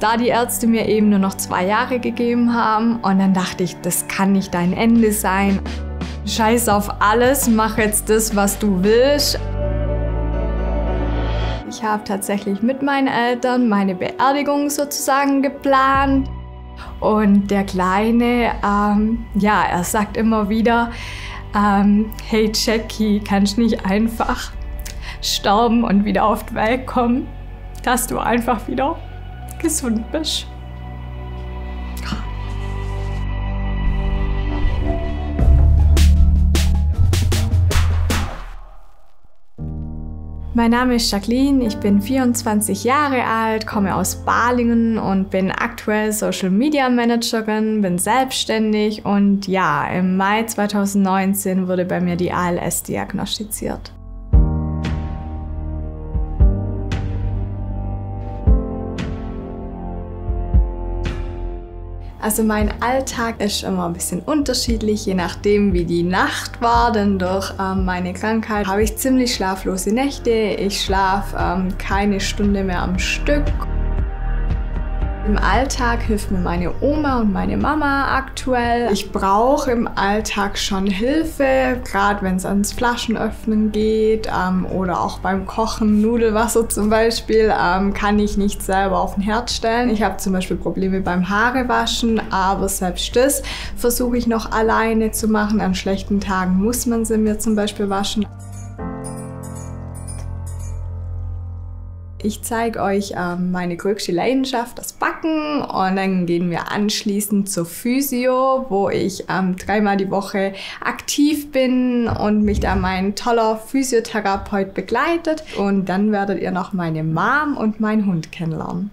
Da die Ärzte mir eben nur noch zwei Jahre gegeben haben und dann dachte ich, das kann nicht dein Ende sein. Scheiß auf alles, mach jetzt das, was du willst. Ich habe tatsächlich mit meinen Eltern meine Beerdigung sozusagen geplant. Und der Kleine, ähm, ja, er sagt immer wieder, ähm, hey Jackie, kannst nicht einfach sterben und wieder auf die Welt kommen, dass du einfach wieder gesund bist. Mein Name ist Jacqueline, ich bin 24 Jahre alt, komme aus Balingen und bin aktuell Social Media Managerin, bin selbstständig und ja, im Mai 2019 wurde bei mir die ALS diagnostiziert. Also mein Alltag ist immer ein bisschen unterschiedlich, je nachdem wie die Nacht war, denn durch ähm, meine Krankheit habe ich ziemlich schlaflose Nächte. Ich schlafe ähm, keine Stunde mehr am Stück. Im Alltag hilft mir meine Oma und meine Mama aktuell. Ich brauche im Alltag schon Hilfe, gerade wenn es ans Flaschenöffnen geht ähm, oder auch beim Kochen, Nudelwasser zum Beispiel, ähm, kann ich nicht selber auf den Herd stellen. Ich habe zum Beispiel Probleme beim Haarewaschen, aber selbst das versuche ich noch alleine zu machen. An schlechten Tagen muss man sie mir zum Beispiel waschen. Ich zeige euch ähm, meine größte Leidenschaft, das Backen. Und dann gehen wir anschließend zur Physio, wo ich ähm, dreimal die Woche aktiv bin und mich da mein toller Physiotherapeut begleitet. Und dann werdet ihr noch meine Mom und meinen Hund kennenlernen.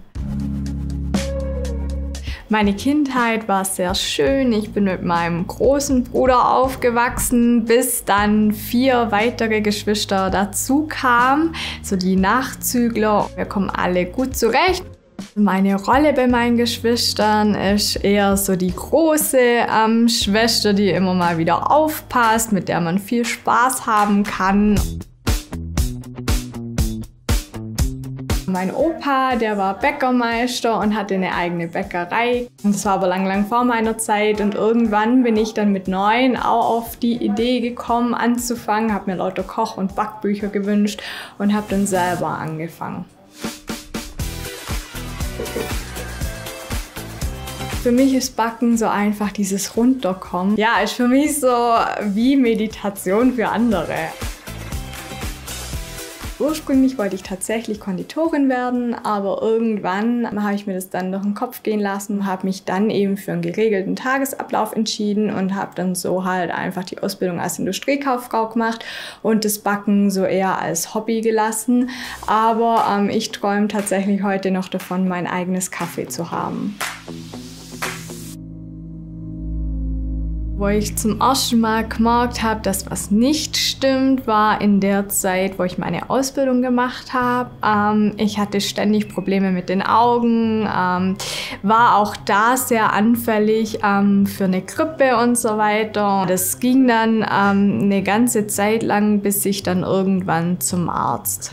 Meine Kindheit war sehr schön. Ich bin mit meinem großen Bruder aufgewachsen, bis dann vier weitere Geschwister dazu kamen, so die Nachzügler. Wir kommen alle gut zurecht. Meine Rolle bei meinen Geschwistern ist eher so die große ähm, Schwester, die immer mal wieder aufpasst, mit der man viel Spaß haben kann. Mein Opa, der war Bäckermeister und hatte eine eigene Bäckerei. Das war aber lang, lang vor meiner Zeit und irgendwann bin ich dann mit neun auch auf die Idee gekommen, anzufangen, habe mir lauter Koch- und Backbücher gewünscht und habe dann selber angefangen. Für mich ist Backen so einfach dieses Runterkommen. Ja, ist für mich so wie Meditation für andere. Ursprünglich wollte ich tatsächlich Konditorin werden, aber irgendwann habe ich mir das dann durch den Kopf gehen lassen, habe mich dann eben für einen geregelten Tagesablauf entschieden und habe dann so halt einfach die Ausbildung als Industriekauffrau gemacht und das Backen so eher als Hobby gelassen. Aber ähm, ich träume tatsächlich heute noch davon, mein eigenes Kaffee zu haben. Wo ich zum ersten Mal gemerkt habe, dass was nicht stimmt, war in der Zeit, wo ich meine Ausbildung gemacht habe. Ähm, ich hatte ständig Probleme mit den Augen, ähm, war auch da sehr anfällig ähm, für eine Grippe und so weiter. Das ging dann ähm, eine ganze Zeit lang, bis ich dann irgendwann zum Arzt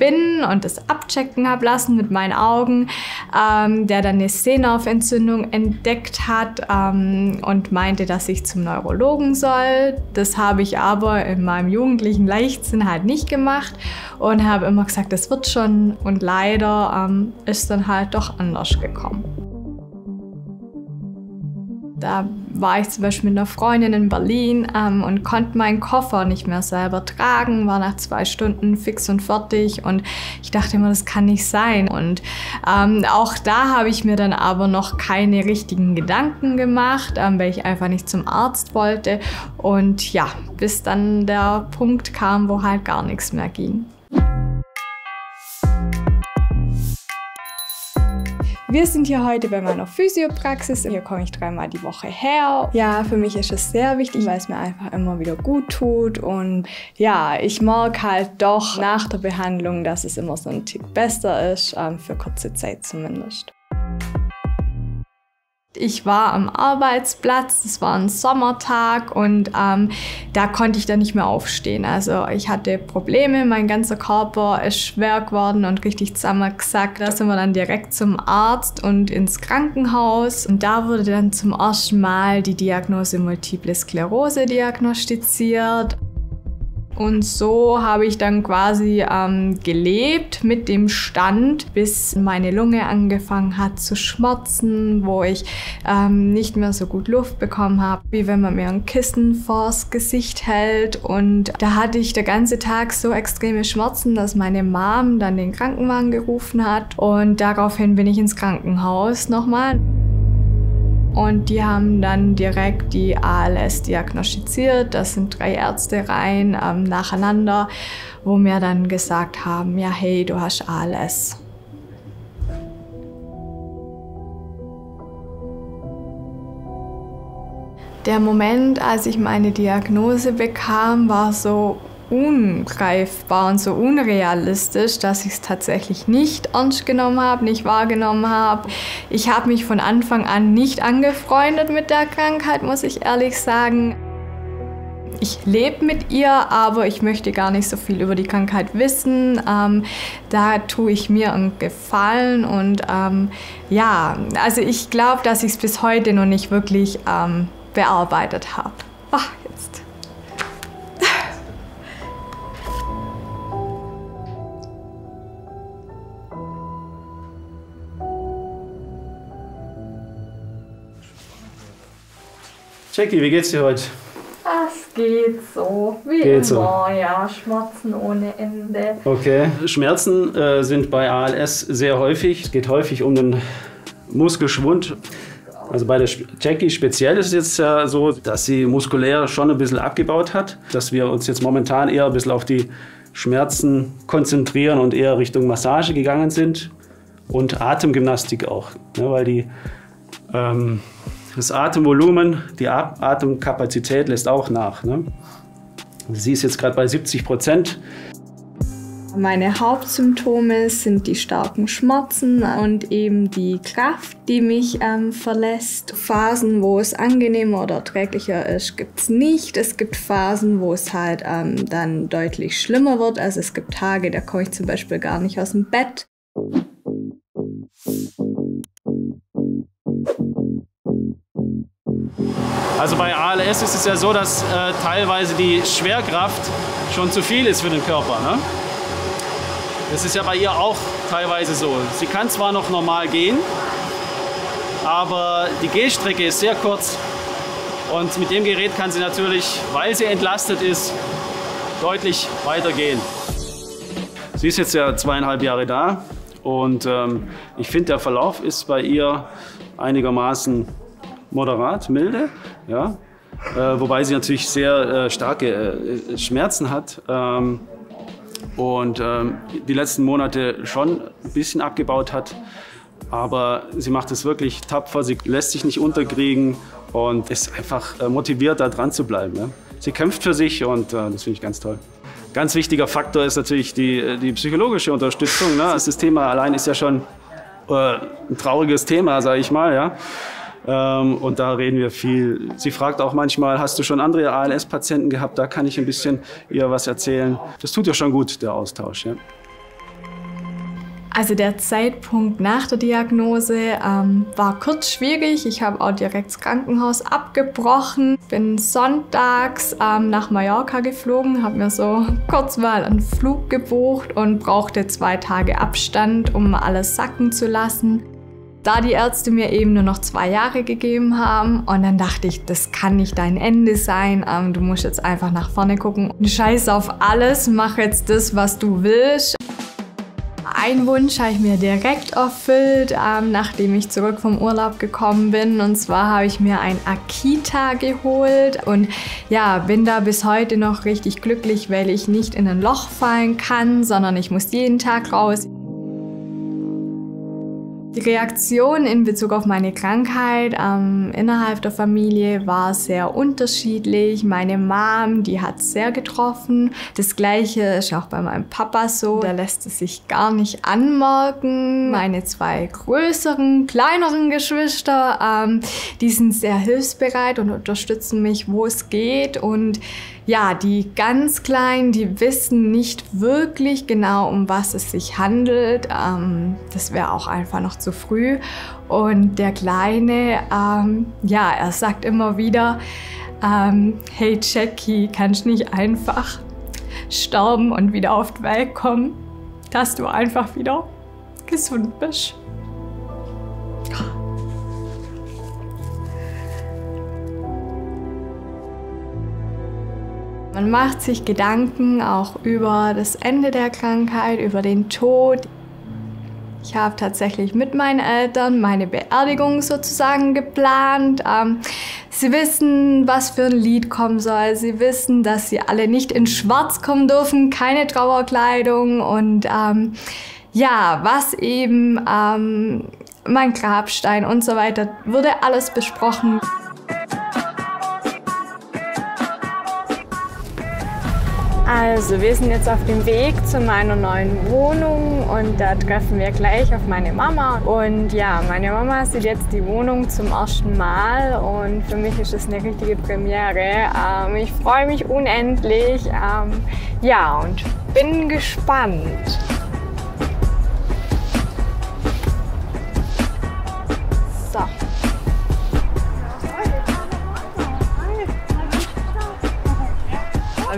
bin und das abchecken habe lassen mit meinen Augen, ähm, der dann eine Sehnerventzündung entdeckt hat ähm, und meinte, dass ich zum Neurologen soll. Das habe ich aber in meinem jugendlichen Leichtsinn halt nicht gemacht und habe immer gesagt, das wird schon und leider ähm, ist dann halt doch anders gekommen. Da war ich zum Beispiel mit einer Freundin in Berlin ähm, und konnte meinen Koffer nicht mehr selber tragen, war nach zwei Stunden fix und fertig und ich dachte immer, das kann nicht sein. Und ähm, auch da habe ich mir dann aber noch keine richtigen Gedanken gemacht, ähm, weil ich einfach nicht zum Arzt wollte. Und ja, bis dann der Punkt kam, wo halt gar nichts mehr ging. Wir sind hier heute bei meiner Physiopraxis. Hier komme ich dreimal die Woche her. Ja, für mich ist es sehr wichtig, weil es mir einfach immer wieder gut tut. Und ja, ich merke halt doch nach der Behandlung, dass es immer so ein Tick besser ist, ähm, für kurze Zeit zumindest. Ich war am Arbeitsplatz, es war ein Sommertag und ähm, da konnte ich dann nicht mehr aufstehen. Also ich hatte Probleme, mein ganzer Körper ist schwer geworden und richtig zusammengesackt. Da sind wir dann direkt zum Arzt und ins Krankenhaus und da wurde dann zum ersten Mal die Diagnose Multiple Sklerose diagnostiziert. Und so habe ich dann quasi ähm, gelebt mit dem Stand, bis meine Lunge angefangen hat zu schmerzen, wo ich ähm, nicht mehr so gut Luft bekommen habe, wie wenn man mir ein Kissen vors Gesicht hält. Und da hatte ich der ganze Tag so extreme Schmerzen, dass meine Mom dann den Krankenwagen gerufen hat. Und daraufhin bin ich ins Krankenhaus nochmal. Und die haben dann direkt die ALS diagnostiziert. Das sind drei Ärzte rein ähm, nacheinander, wo mir dann gesagt haben, ja hey, du hast ALS. Der Moment, als ich meine Diagnose bekam, war so ungreifbar und so unrealistisch, dass ich es tatsächlich nicht ernst genommen habe, nicht wahrgenommen habe. Ich habe mich von Anfang an nicht angefreundet mit der Krankheit, muss ich ehrlich sagen. Ich lebe mit ihr, aber ich möchte gar nicht so viel über die Krankheit wissen. Ähm, da tue ich mir einen Gefallen und ähm, ja, also ich glaube, dass ich es bis heute noch nicht wirklich ähm, bearbeitet habe. Jackie, wie geht's dir heute? Es geht so, wie Geht immer, so. ja, Schmerzen ohne Ende. Okay. Schmerzen äh, sind bei ALS sehr häufig. Es geht häufig um den Muskelschwund. Also bei der Jackie speziell ist es jetzt ja so, dass sie muskulär schon ein bisschen abgebaut hat. Dass wir uns jetzt momentan eher ein bisschen auf die Schmerzen konzentrieren und eher Richtung Massage gegangen sind. Und Atemgymnastik auch. Ne, weil die, ähm, das Atemvolumen, die At- Atemkapazität lässt auch nach. Ne? Sie ist jetzt gerade bei 70 Prozent. Meine Hauptsymptome sind die starken Schmerzen und eben die Kraft, die mich ähm, verlässt. Phasen, wo es angenehmer oder erträglicher ist, gibt es nicht. Es gibt Phasen, wo es halt ähm, dann deutlich schlimmer wird. Also es gibt Tage, da komme ich zum Beispiel gar nicht aus dem Bett. Also bei ALS ist es ja so, dass äh, teilweise die Schwerkraft schon zu viel ist für den Körper. Ne? Das ist ja bei ihr auch teilweise so. Sie kann zwar noch normal gehen, aber die Gehstrecke ist sehr kurz. Und mit dem Gerät kann sie natürlich, weil sie entlastet ist, deutlich weiter gehen. Sie ist jetzt ja zweieinhalb Jahre da und ähm, ich finde, der Verlauf ist bei ihr einigermaßen moderat, milde. Ja? Äh, wobei sie natürlich sehr äh, starke äh, Schmerzen hat. Ähm, und ähm, die letzten Monate schon ein bisschen abgebaut hat. Aber sie macht es wirklich tapfer, sie lässt sich nicht unterkriegen und ist einfach äh, motiviert, da dran zu bleiben. Ja? Sie kämpft für sich und äh, das finde ich ganz toll. Ganz wichtiger Faktor ist natürlich die, die psychologische Unterstützung. Ne? Das Thema allein ist ja schon äh, ein trauriges Thema, sage ich mal. Ja? Ähm, und da reden wir viel. Sie fragt auch manchmal, hast du schon andere ALS-Patienten gehabt? Da kann ich ein bisschen ihr was erzählen. Das tut ja schon gut, der Austausch. Ja? Also der Zeitpunkt nach der Diagnose ähm, war kurz schwierig. Ich habe auch direkt das Krankenhaus abgebrochen. Bin sonntags ähm, nach Mallorca geflogen, habe mir so kurz mal einen Flug gebucht und brauchte zwei Tage Abstand, um alles sacken zu lassen. Da die Ärzte mir eben nur noch zwei Jahre gegeben haben und dann dachte ich, das kann nicht dein Ende sein. Ähm, du musst jetzt einfach nach vorne gucken. Scheiß auf alles, mach jetzt das, was du willst. Ein Wunsch habe ich mir direkt erfüllt, ähm, nachdem ich zurück vom Urlaub gekommen bin. Und zwar habe ich mir ein Akita geholt und ja, bin da bis heute noch richtig glücklich, weil ich nicht in ein Loch fallen kann, sondern ich muss jeden Tag raus. Die Reaktion in Bezug auf meine Krankheit ähm, innerhalb der Familie war sehr unterschiedlich. Meine Mom, die hat sehr getroffen. Das gleiche ist auch bei meinem Papa so. Der lässt es sich gar nicht anmerken. Meine zwei größeren, kleineren Geschwister, ähm, die sind sehr hilfsbereit und unterstützen mich, wo es geht. Und ja, die ganz Kleinen, die wissen nicht wirklich genau, um was es sich handelt. Ähm, das wäre auch einfach noch zu früh. Und der Kleine, ähm, ja, er sagt immer wieder, ähm, hey Jackie, kannst nicht einfach sterben und wieder auf die Welt kommen, dass du einfach wieder gesund bist. Man macht sich Gedanken auch über das Ende der Krankheit, über den Tod. Ich habe tatsächlich mit meinen Eltern meine Beerdigung sozusagen geplant. Ähm, sie wissen, was für ein Lied kommen soll. Sie wissen, dass sie alle nicht in Schwarz kommen dürfen, keine Trauerkleidung und ähm, ja, was eben ähm, mein Grabstein und so weiter, wurde alles besprochen. Also, wir sind jetzt auf dem Weg zu meiner neuen Wohnung und da treffen wir gleich auf meine Mama. Und ja, meine Mama sieht jetzt die Wohnung zum ersten Mal und für mich ist es eine richtige Premiere. Ähm, ich freue mich unendlich. Ähm, ja, und bin gespannt.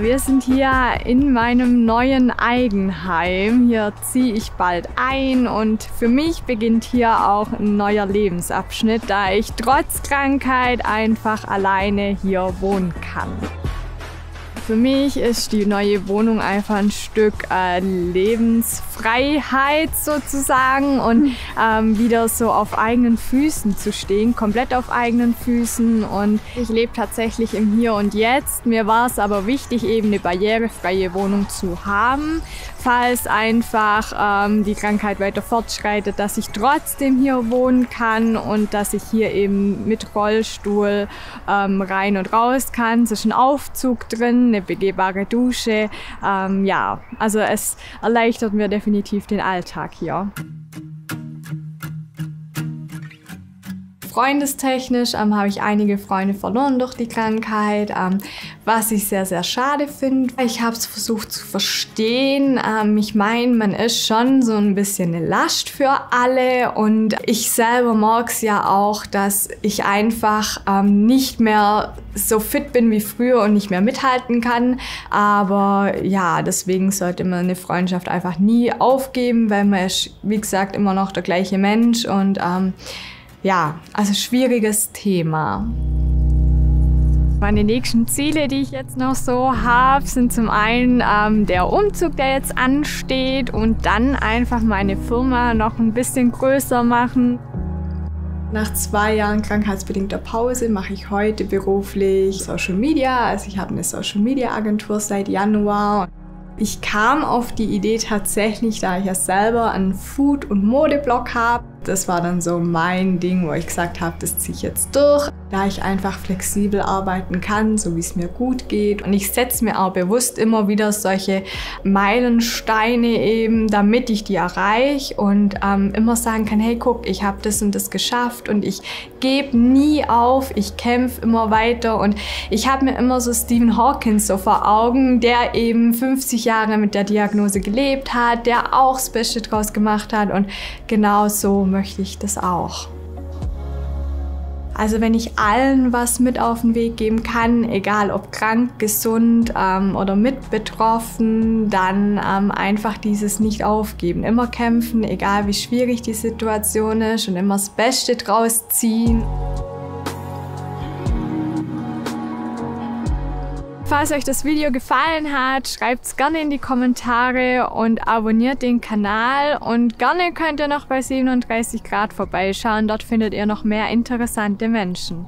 Wir sind hier in meinem neuen Eigenheim. Hier ziehe ich bald ein und für mich beginnt hier auch ein neuer Lebensabschnitt, da ich trotz Krankheit einfach alleine hier wohnen kann. Für mich ist die neue Wohnung einfach ein Stück äh, Lebensfreiheit sozusagen und hm. ähm, wieder so auf eigenen Füßen zu stehen, komplett auf eigenen Füßen und ich lebe tatsächlich im Hier und Jetzt. Mir war es aber wichtig, eben eine barrierefreie Wohnung zu haben, falls einfach ähm, die Krankheit weiter fortschreitet, dass ich trotzdem hier wohnen kann und dass ich hier eben mit Rollstuhl ähm, rein und raus kann. Es ist ein Aufzug drin, eine begehbare Dusche. Ähm, ja, also es erleichtert mir definitiv den Alltag hier. Freundestechnisch ähm, habe ich einige Freunde verloren durch die Krankheit, ähm, was ich sehr, sehr schade finde. Ich habe es versucht zu verstehen. Ähm, ich meine, man ist schon so ein bisschen eine Last für alle und ich selber mag es ja auch, dass ich einfach ähm, nicht mehr so fit bin wie früher und nicht mehr mithalten kann. Aber ja, deswegen sollte man eine Freundschaft einfach nie aufgeben, weil man ist, wie gesagt, immer noch der gleiche Mensch und ähm, ja, also schwieriges Thema. Meine nächsten Ziele, die ich jetzt noch so habe, sind zum einen ähm, der Umzug, der jetzt ansteht und dann einfach meine Firma noch ein bisschen größer machen. Nach zwei Jahren krankheitsbedingter Pause mache ich heute beruflich Social Media. Also ich habe eine Social Media Agentur seit Januar. Ich kam auf die Idee tatsächlich, da ich ja selber einen Food- und Modeblog habe. Das war dann so mein Ding, wo ich gesagt habe, das ziehe ich jetzt durch da ich einfach flexibel arbeiten kann, so wie es mir gut geht. Und ich setze mir auch bewusst immer wieder solche Meilensteine eben, damit ich die erreiche und ähm, immer sagen kann, hey guck, ich habe das und das geschafft und ich gebe nie auf, ich kämpfe immer weiter und ich habe mir immer so Stephen Hawkins so vor Augen, der eben 50 Jahre mit der Diagnose gelebt hat, der auch Beste draus gemacht hat und genau so möchte ich das auch. Also wenn ich allen was mit auf den Weg geben kann, egal ob krank, gesund ähm, oder mit betroffen, dann ähm, einfach dieses nicht aufgeben. Immer kämpfen, egal wie schwierig die Situation ist und immer das Beste draus ziehen. Falls euch das Video gefallen hat, schreibt es gerne in die Kommentare und abonniert den Kanal. Und gerne könnt ihr noch bei 37 Grad vorbeischauen. Dort findet ihr noch mehr interessante Menschen.